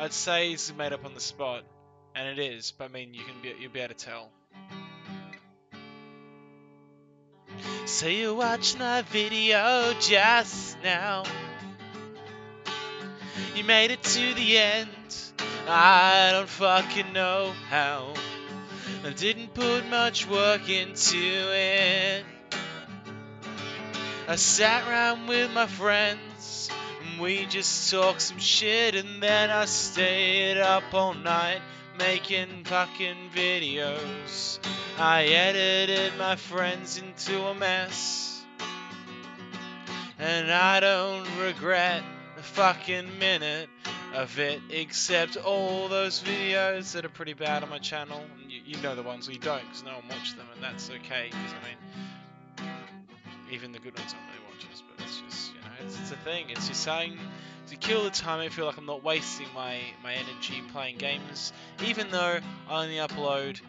I'd say it's made up on the spot, and it is. But I mean, you can be you'll be able to tell. So you watched my video just now. You made it to the end. I don't fucking know how. I didn't put much work into it. I sat around with my friends we just talked some shit and then I stayed up all night making fucking videos. I edited my friends into a mess. And I don't regret a fucking minute of it, except all those videos that are pretty bad on my channel. You, you know the ones, we don't, because no one watched them, and that's okay, because I mean, even the good ones nobody watches, but it's just, it's, it's a thing. It's just saying to kill the time. I feel like I'm not wasting my, my energy playing games, even though I only upload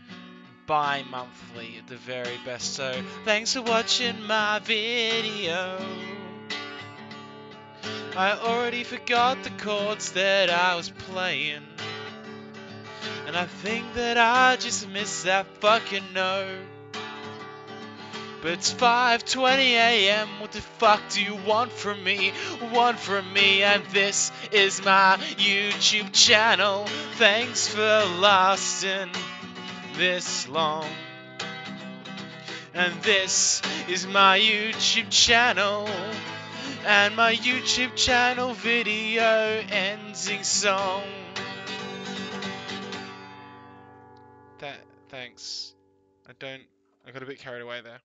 bi-monthly at the very best. So thanks for watching my video. I already forgot the chords that I was playing. And I think that I just missed that fucking note. It's 5:20 a.m. What the fuck do you want from me? Want from me? And this is my YouTube channel. Thanks for lasting this long. And this is my YouTube channel. And my YouTube channel video ending song. That thanks. I don't I got a bit carried away there.